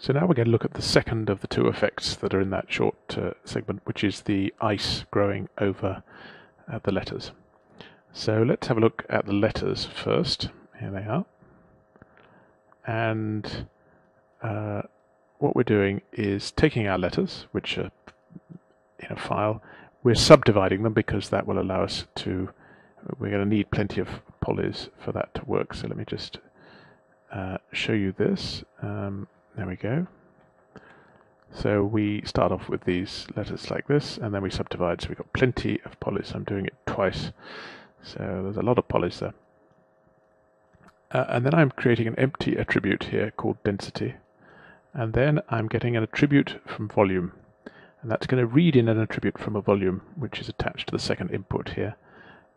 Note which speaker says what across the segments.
Speaker 1: So now we're going to look at the second of the two effects that are in that short uh, segment, which is the ice growing over uh, the letters. So let's have a look at the letters first. Here they are. And uh, what we're doing is taking our letters, which are in a file, we're subdividing them because that will allow us to, we're going to need plenty of polys for that to work. So let me just uh, show you this. Um, there we go. So we start off with these letters like this, and then we subdivide. So we've got plenty of polys. I'm doing it twice. So there's a lot of polys there. Uh, and then I'm creating an empty attribute here called density. And then I'm getting an attribute from volume. And that's going to read in an attribute from a volume, which is attached to the second input here.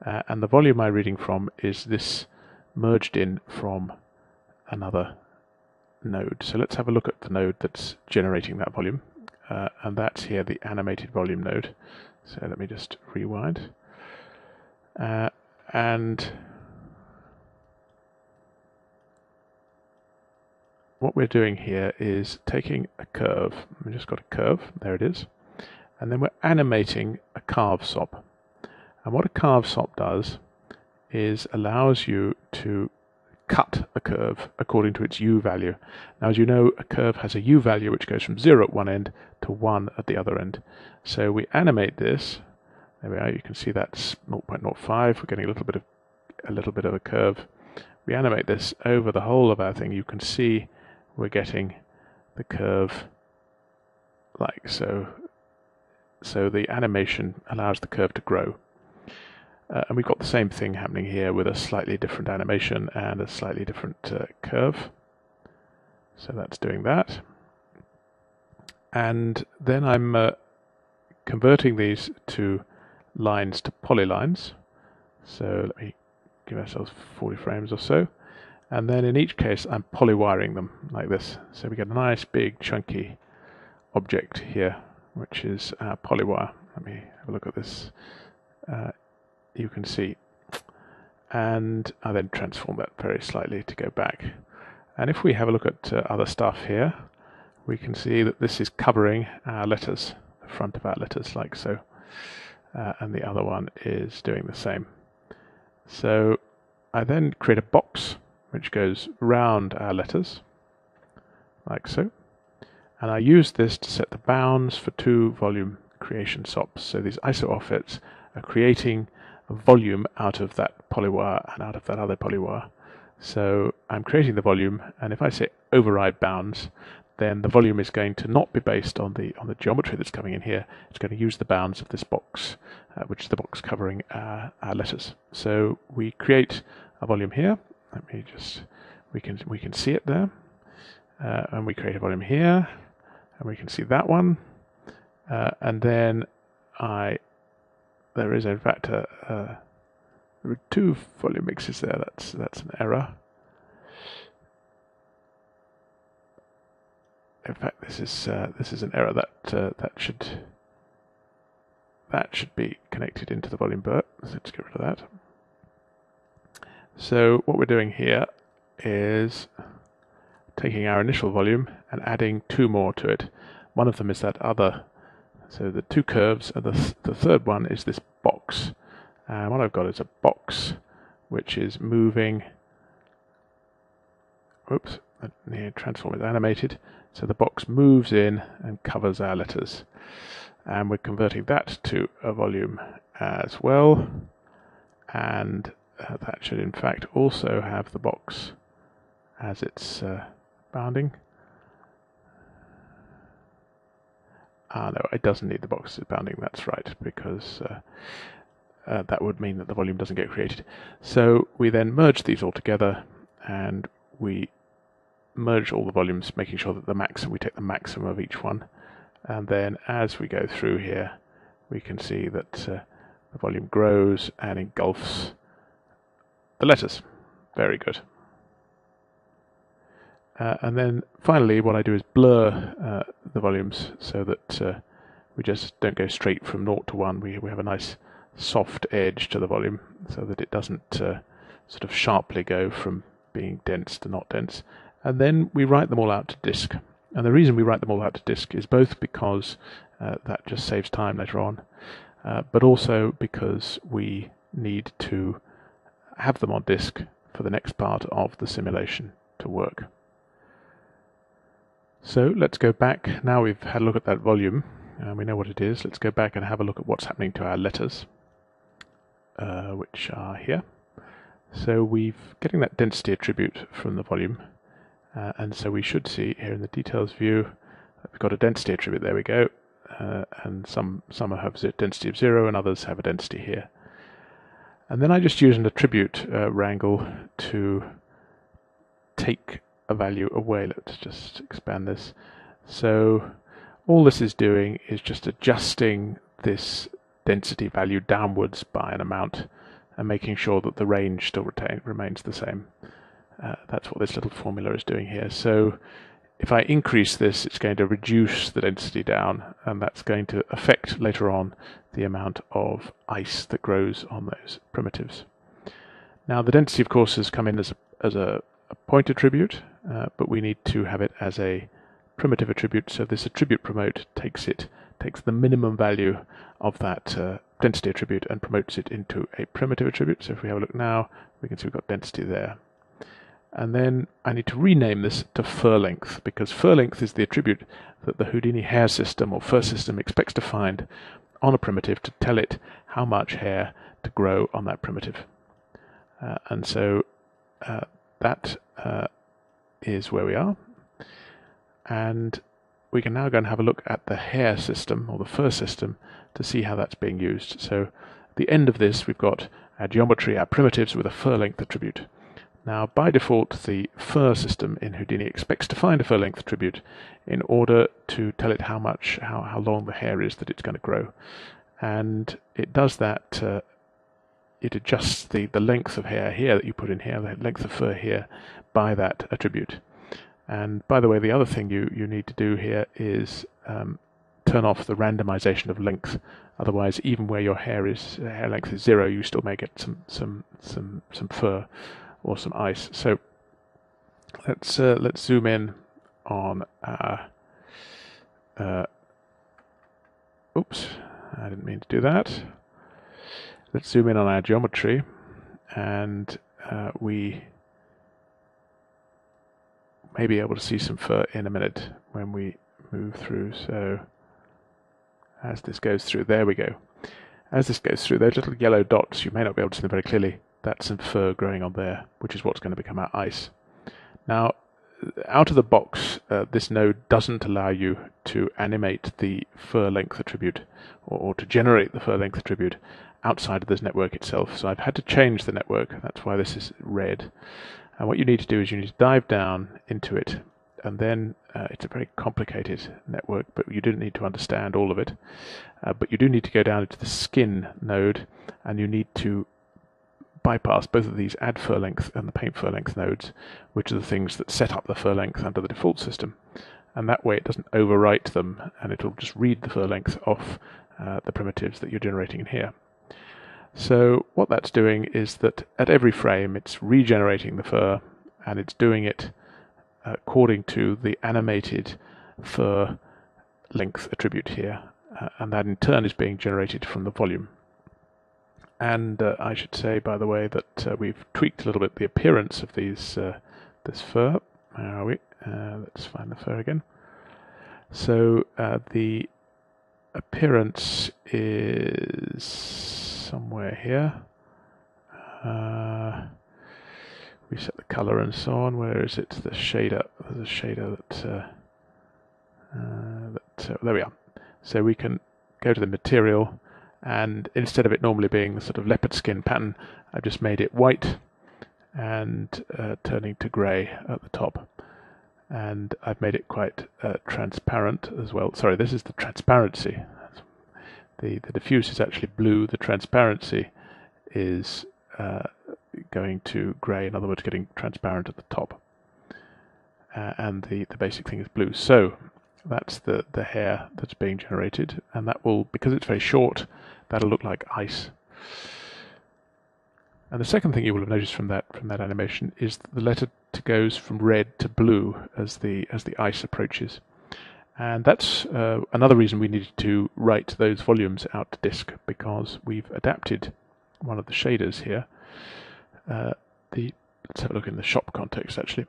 Speaker 1: Uh, and the volume I'm reading from is this merged in from another node. So let's have a look at the node that's generating that volume. Uh, and that's here, the animated volume node. So let me just rewind. Uh, and what we're doing here is taking a curve. We've just got a curve, there it is. And then we're animating a carve SOP. And what a carve SOP does is allows you to cut a curve according to its u value. Now, as you know, a curve has a u value which goes from 0 at one end to 1 at the other end. So we animate this. There we are. You can see that's 0.05. We're getting a little bit of a little bit of a curve. We animate this over the whole of our thing. You can see we're getting the curve like so. So the animation allows the curve to grow. Uh, and we've got the same thing happening here with a slightly different animation and a slightly different uh, curve. So that's doing that. And then I'm uh, converting these to lines to polylines. So let me give ourselves 40 frames or so. And then in each case, I'm polywiring them like this. So we get a nice big chunky object here, which is our polywire. Let me have a look at this uh, you can see. And I then transform that very slightly to go back. And if we have a look at uh, other stuff here, we can see that this is covering our letters, the front of our letters like so. Uh, and the other one is doing the same. So I then create a box which goes round our letters, like so. And I use this to set the bounds for two volume creation SOPs. So these ISO offsets are creating volume out of that polywire and out of that other polywire. So I'm creating the volume, and if I say override bounds, then the volume is going to not be based on the on the geometry that's coming in here. It's going to use the bounds of this box, uh, which is the box covering our, our letters. So we create a volume here. Let me just we can we can see it there, uh, and we create a volume here, and we can see that one, uh, and then I there is in fact a, a there are two volume mixes there. That's that's an error. In fact, this is uh, this is an error that uh, that should that should be connected into the volume burt. So let's get rid of that. So what we're doing here is taking our initial volume and adding two more to it. One of them is that other so the two curves, and the, th the third one is this box. And what I've got is a box which is moving. Oops, the transform is animated. So the box moves in and covers our letters. And we're converting that to a volume as well. And uh, that should in fact also have the box as its uh, bounding. Ah, no, it doesn't need the boxes bounding, that's right, because uh, uh, that would mean that the volume doesn't get created. So we then merge these all together and we merge all the volumes, making sure that the maximum, we take the maximum of each one. And then as we go through here, we can see that uh, the volume grows and engulfs the letters. Very good. Uh, and then finally, what I do is blur uh, the volumes so that uh, we just don't go straight from 0 to 1. We, we have a nice soft edge to the volume so that it doesn't uh, sort of sharply go from being dense to not dense. And then we write them all out to disk. And the reason we write them all out to disk is both because uh, that just saves time later on, uh, but also because we need to have them on disk for the next part of the simulation to work. So let's go back. Now we've had a look at that volume and we know what it is. Let's go back and have a look at what's happening to our letters, uh, which are here. So we're getting that density attribute from the volume. Uh, and so we should see here in the details view, we've got a density attribute. There we go. Uh, and some, some have a density of zero and others have a density here. And then I just use an attribute uh, wrangle to take a value away. Let's just expand this. So all this is doing is just adjusting this density value downwards by an amount and making sure that the range still retain, remains the same. Uh, that's what this little formula is doing here. So if I increase this, it's going to reduce the density down, and that's going to affect later on the amount of ice that grows on those primitives. Now the density, of course, has come in as a, as a a point attribute, uh, but we need to have it as a primitive attribute. So this attribute promote takes it takes the minimum value of that uh, density attribute and promotes it into a primitive attribute. So if we have a look now, we can see we've got density there. And then I need to rename this to fur length because fur length is the attribute that the Houdini hair system or fur system expects to find on a primitive to tell it how much hair to grow on that primitive. Uh, and so uh, that uh, is where we are. And we can now go and have a look at the hair system or the fur system to see how that's being used. So at the end of this, we've got our geometry, our primitives with a fur length attribute. Now, by default, the fur system in Houdini expects to find a fur length attribute in order to tell it how much, how, how long the hair is that it's going to grow. And it does that uh, it adjusts the, the length of hair here that you put in here, the length of fur here, by that attribute. And by the way, the other thing you, you need to do here is um, turn off the randomization of length. Otherwise, even where your hair is hair length is zero, you still may get some some some some fur or some ice. So let's uh, let's zoom in on. Uh, uh, oops, I didn't mean to do that. Let's zoom in on our geometry and uh, we may be able to see some fur in a minute when we move through. So as this goes through, there we go. As this goes through, those little yellow dots, you may not be able to see them very clearly. That's some fur growing on there, which is what's going to become our ice. Now, out of the box, uh, this node doesn't allow you to animate the fur length attribute or, or, to generate the fur length attribute outside of this network itself. So I've had to change the network. That's why this is red. And what you need to do is you need to dive down into it. And then uh, it's a very complicated network, but you do not need to understand all of it. Uh, but you do need to go down into the skin node and you need to bypass both of these add fur length and the paint fur length nodes, which are the things that set up the fur length under the default system. And that way it doesn't overwrite them and it'll just read the fur length off uh, the primitives that you're generating in here. So what that's doing is that at every frame it's regenerating the fur and it's doing it according to the animated fur length attribute here uh, and that in turn is being generated from the volume. And uh, I should say, by the way, that uh, we've tweaked a little bit the appearance of these uh, this fur. Where are we? Uh, let's find the fur again. So uh, the appearance is somewhere here. Uh, we set the color and so on. Where is it? The shader. Shader that. Uh, uh, that uh, there we are. So we can go to the material, and instead of it normally being the sort of leopard skin pattern, I've just made it white and uh, turning to grey at the top. And I've made it quite uh, transparent as well. Sorry, this is the transparency the, the diffuse is actually blue, the transparency is uh, going to grey, in other words, getting transparent at the top. Uh, and the, the basic thing is blue. So that's the, the hair that's being generated, and that will, because it's very short, that'll look like ice. And the second thing you will have noticed from that from that animation is that the letter goes from red to blue as the as the ice approaches. And that's uh, another reason we needed to write those volumes out to disk because we've adapted one of the shaders here. Uh, the let's have a look in the shop context actually.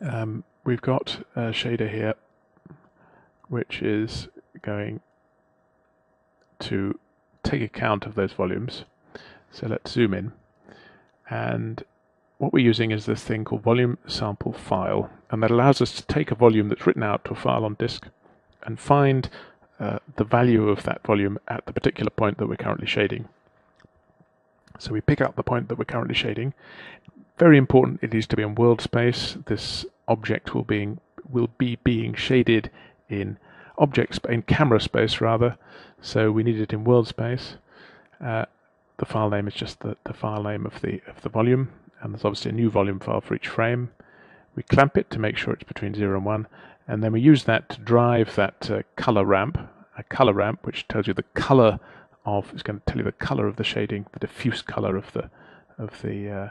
Speaker 1: Um, we've got a shader here which is going to take account of those volumes. So let's zoom in. And what we're using is this thing called volume sample file, and that allows us to take a volume that's written out to a file on disk and find uh, the value of that volume at the particular point that we're currently shading. So we pick up the point that we're currently shading. Very important, it needs to be in world space. This object will being will be being shaded in object in camera space rather. So we need it in world space. Uh, the file name is just the, the file name of the of the volume, and there's obviously a new volume file for each frame. We clamp it to make sure it's between 0 and 1, and then we use that to drive that uh, color ramp, a color ramp which tells you the color of, it's going to tell you the color of the shading, the diffuse color of the of the uh,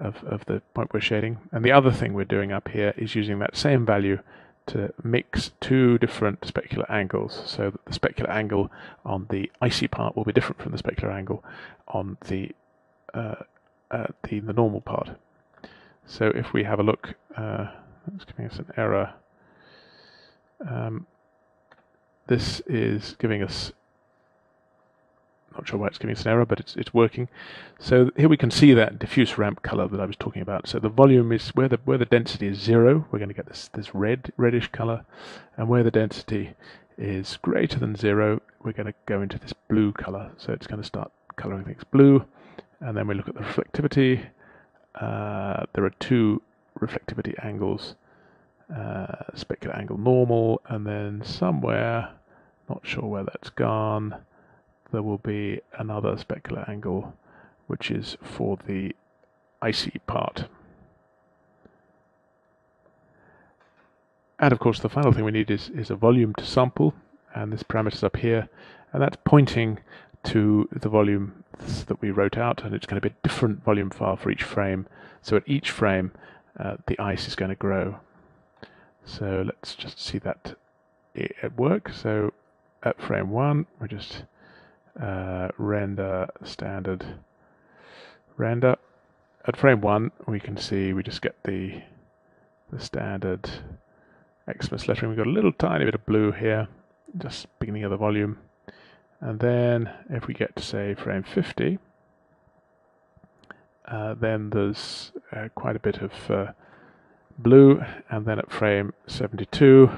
Speaker 1: of, of the point we're shading. And the other thing we're doing up here is using that same value to mix two different specular angles so that the specular angle on the icy part will be different from the specular angle on the uh, uh, the, the normal part. So if we have a look, uh, it's giving us an error. Um, this is giving us not sure why it's giving us an error, but it's it's working. So here we can see that diffuse ramp color that I was talking about. So the volume is where the where the density is zero, we're going to get this this red reddish color, and where the density is greater than zero, we're going to go into this blue color. So it's going to start coloring things blue, and then we look at the reflectivity. Uh, there are two reflectivity angles, uh, specular angle normal, and then somewhere, not sure where that's gone there will be another specular angle which is for the icy part. And of course the final thing we need is, is a volume to sample and this parameter is up here and that's pointing to the volume that we wrote out and it's going to be a different volume file for each frame so at each frame uh, the ice is going to grow. So let's just see that at work. So at frame 1 we're just uh, render standard render. At frame one, we can see we just get the the standard Xmas lettering. We've got a little tiny bit of blue here, just beginning of the volume. And then if we get to say frame 50, uh, then there's uh, quite a bit of uh, blue. And then at frame 72,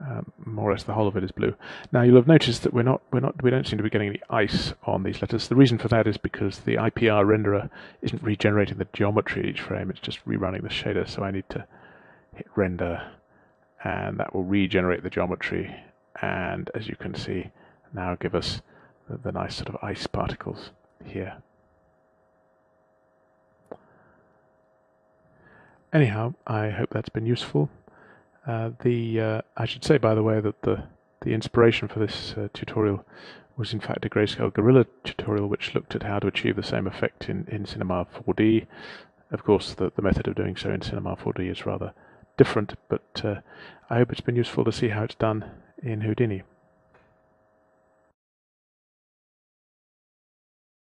Speaker 1: um, more or less the whole of it is blue. Now you'll have noticed that we're not, we're not, we don't seem to be getting any ice on these letters. The reason for that is because the IPR renderer isn't regenerating the geometry at each frame, it's just rerunning the shader, so I need to hit render and that will regenerate the geometry and as you can see now give us the, the nice sort of ice particles here. Anyhow, I hope that's been useful. Uh, the uh, I should say, by the way, that the the inspiration for this uh, tutorial was in fact a Grayscale Gorilla tutorial which looked at how to achieve the same effect in, in Cinema 4D. Of course, the, the method of doing so in Cinema 4D is rather different, but uh, I hope it's been useful to see how it's done in Houdini.